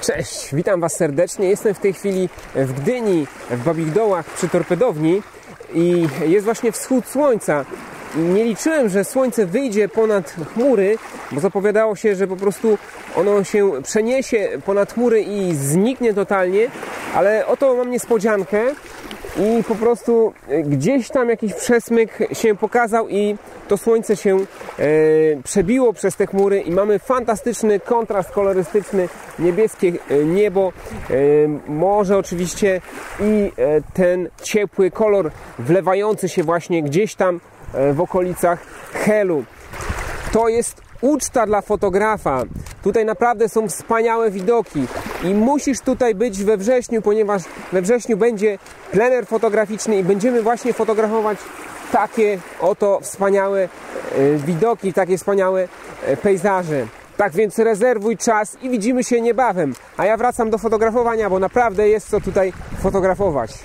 Cześć, witam Was serdecznie. Jestem w tej chwili w Gdyni, w Babich Dołach przy torpedowni i jest właśnie wschód słońca. Nie liczyłem, że słońce wyjdzie ponad chmury, bo zapowiadało się, że po prostu ono się przeniesie ponad chmury i zniknie totalnie, ale oto mam niespodziankę i po prostu gdzieś tam jakiś przesmyk się pokazał i to słońce się e, przebiło przez te chmury i mamy fantastyczny kontrast kolorystyczny, niebieskie e, niebo, e, morze oczywiście i ten ciepły kolor wlewający się właśnie gdzieś tam w okolicach Helu. To jest uczta dla fotografa. Tutaj naprawdę są wspaniałe widoki i musisz tutaj być we wrześniu, ponieważ we wrześniu będzie plener fotograficzny i będziemy właśnie fotografować takie oto wspaniałe e, widoki, takie wspaniałe e, pejzaże. Tak więc rezerwuj czas i widzimy się niebawem. A ja wracam do fotografowania, bo naprawdę jest co tutaj fotografować.